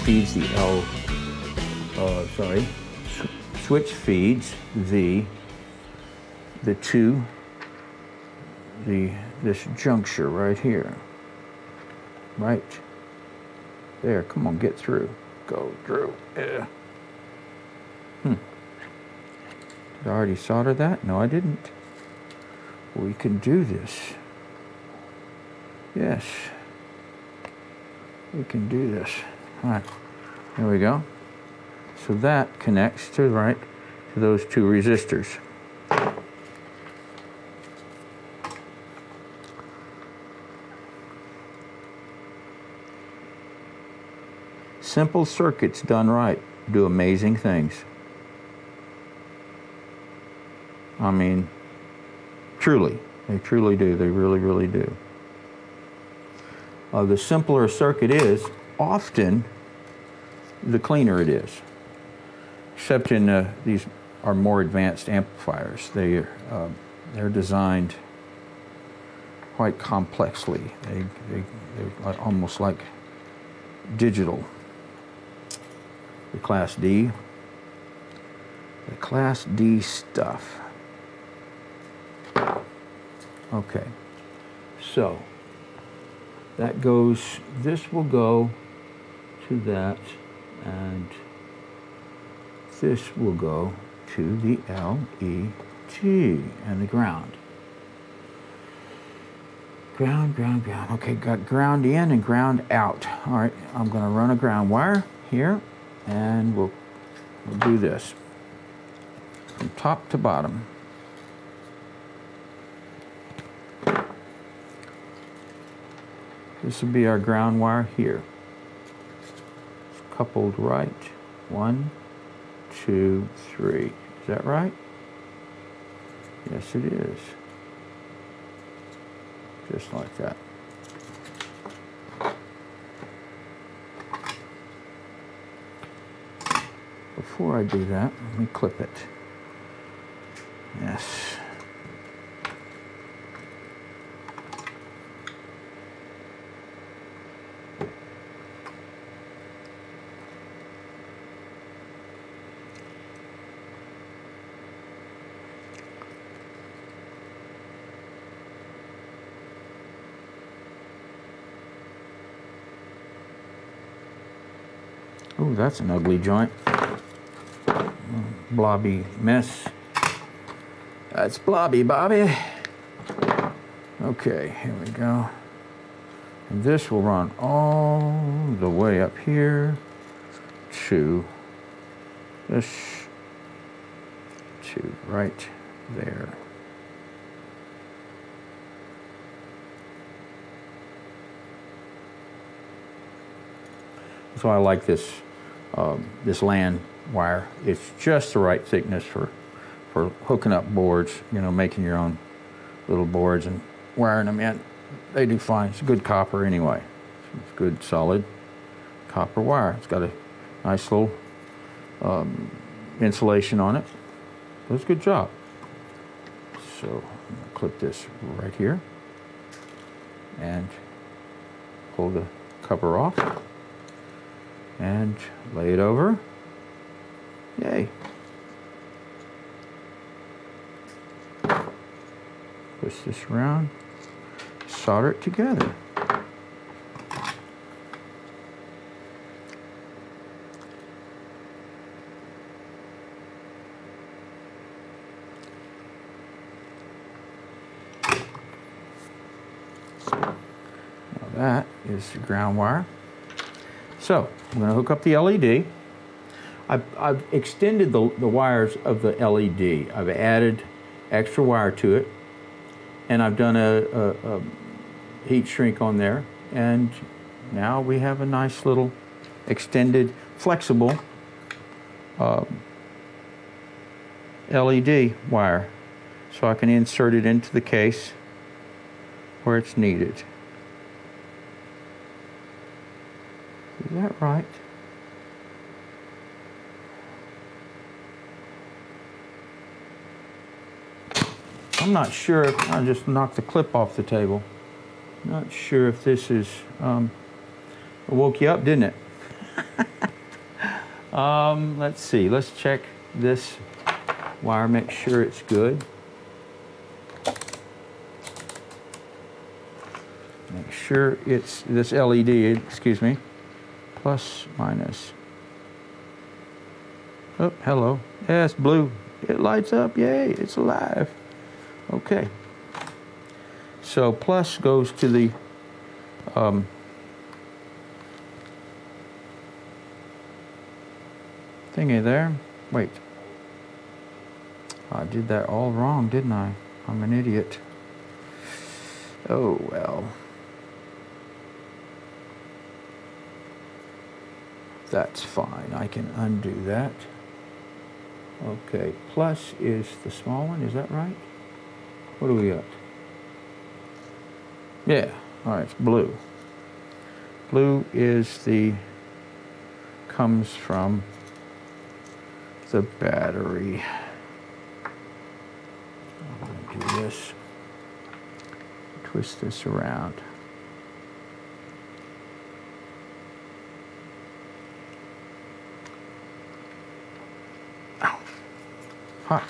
feeds the L, uh, sorry, switch feeds the, the two, the, this juncture right here. Right there, come on, get through. Go through, yeah. Hmm. Did I already solder that? No, I didn't. We can do this. Yes. We can do this. All right, there we go. So that connects to, right, to those two resistors. Simple circuits done right do amazing things. I mean, truly, they truly do. They really, really do. Uh, the simpler a circuit is, often the cleaner it is. Except in uh, these are more advanced amplifiers. They, uh, they're designed quite complexly. They, they, they're almost like digital. The Class D, the Class D stuff. Okay, so that goes, this will go to that, and this will go to the LED and the ground. Ground, ground, ground. Okay, got ground in and ground out. All right, I'm going to run a ground wire here, and we'll, we'll do this from top to bottom. This will be our ground wire here. Coupled right. One, two, three. Is that right? Yes, it is. Just like that. Before I do that, let me clip it. Yes. Oh, that's an ugly joint. Blobby mess. That's blobby, Bobby. Okay, here we go. And this will run all the way up here to this, to right there. So I like this um, this LAN wire. It's just the right thickness for, for hooking up boards, you know, making your own little boards and wiring them in. They do fine. It's good copper anyway. It's good solid copper wire. It's got a nice little um, insulation on it. Does a good job. So I'm gonna clip this right here and pull the cover off and lay it over. Yay. Twist this around, solder it together. Now that is the ground wire. So I'm going to hook up the LED. I've, I've extended the, the wires of the LED. I've added extra wire to it, and I've done a, a, a heat shrink on there, and now we have a nice little extended, flexible uh, LED wire. So I can insert it into the case where it's needed. Is that right? I'm not sure if I just knocked the clip off the table. Not sure if this is, um, woke you up, didn't it? um, let's see. Let's check this wire. Make sure it's good. Make sure it's this LED. Excuse me. Plus minus. Oh, hello. Yeah, it's blue. It lights up. Yay! It's alive. Okay. So plus goes to the um, thingy there. Wait. I did that all wrong, didn't I? I'm an idiot. Oh, well. That's fine. I can undo that. Okay, plus is the small one, is that right? What do we got? Yeah, all right, blue. Blue is the, comes from the battery. I'm to do this, twist this around. Yeah,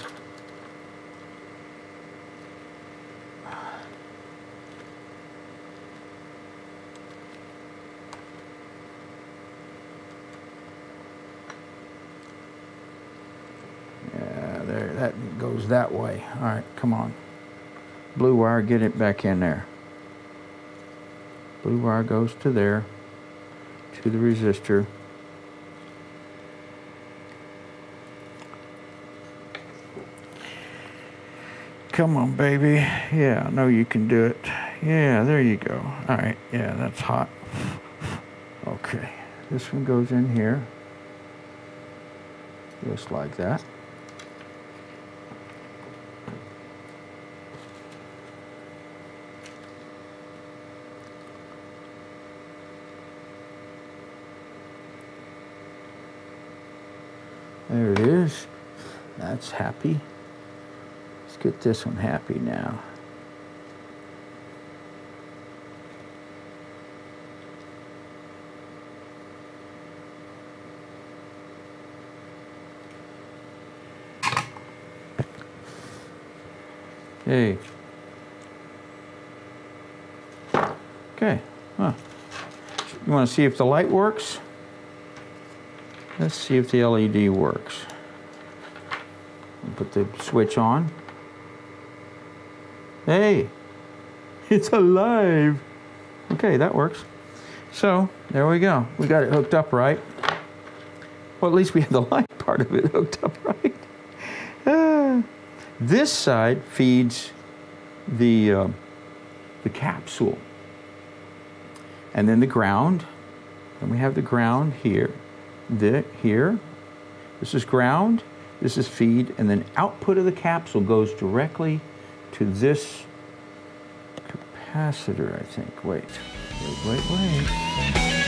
there, that goes that way. All right, come on. Blue wire, get it back in there. Blue wire goes to there, to the resistor. Come on, baby. Yeah, I know you can do it. Yeah, there you go. All right, yeah, that's hot. Okay, this one goes in here, just like that. There it is. That's happy. Get this one happy now. Hey. Okay. Huh. You want to see if the light works? Let's see if the LED works. Put the switch on. Hey, it's alive. Okay, that works. So there we go. We got it hooked up right. Well, at least we have the light part of it hooked up right. This side feeds the, uh, the capsule. And then the ground. And we have the ground here the, here. This is ground, this is feed, and then output of the capsule goes directly to this capacitor, I think. Wait, wait, wait, wait.